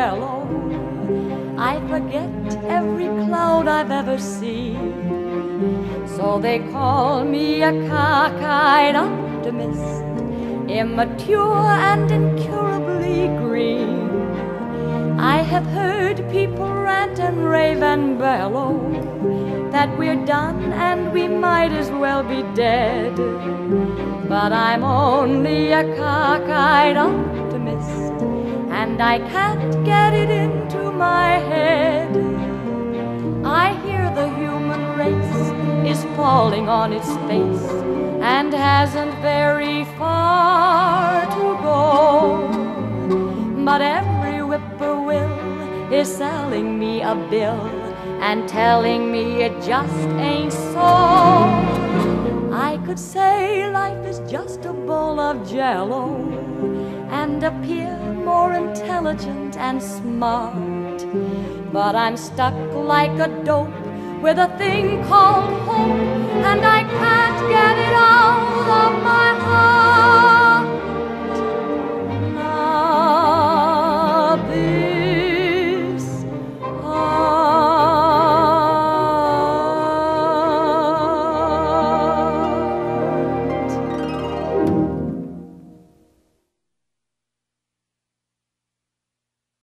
yellow. I forget every cloud I've ever seen. So they call me a cockeyed optimist, immature and incurably green. I have heard people rant and rave and bellow that we're done and we might as well be dead. But I'm only a cockeyed optimist, and I can't get it into my head. I hear the human race is falling on its face and hasn't very far to go. But every whippoorwill is selling me a bill and telling me it just ain't so. I could say life is just a bowl of jello and a more intelligent and smart. But I'm stuck like a dope with a thing called hope, and